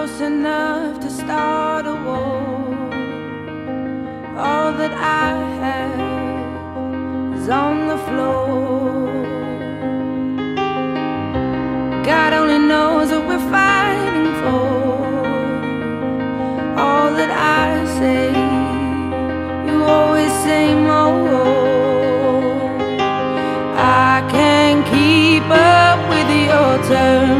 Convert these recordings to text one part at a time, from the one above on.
close enough to start a war. All that I have is on the floor. God only knows what we're fighting for. All that I say, you always say more. I can't keep up with your turning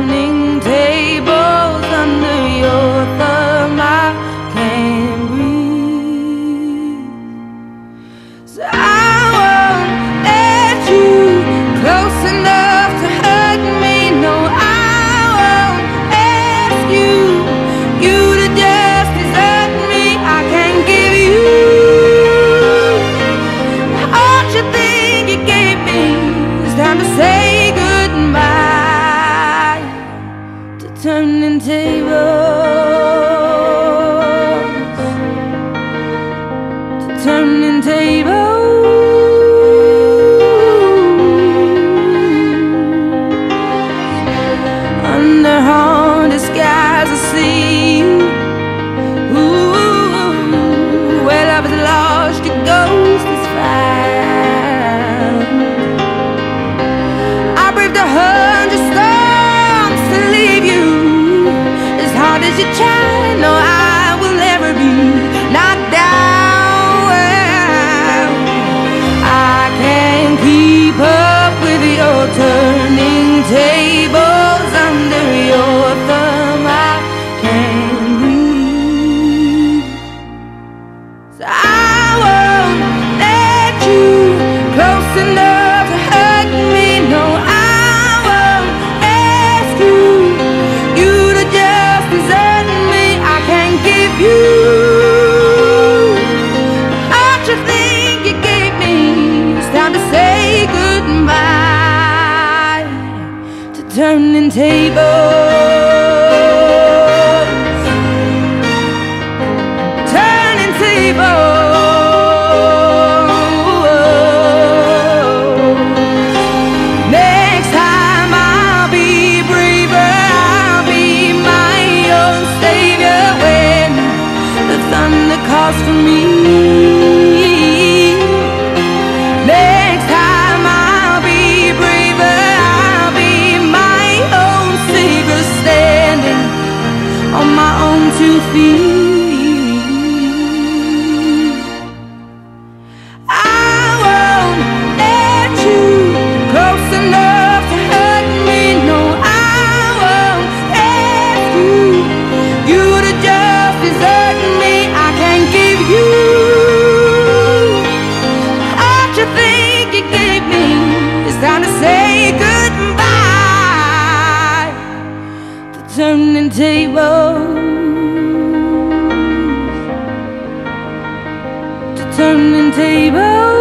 As you try, no, I will never be turning tables. Two feet. I won't let you close enough to hurt me. No, I won't you, you to just me. I can't give you all you think you gave me. It's time to say goodbye to turning tables. farming table.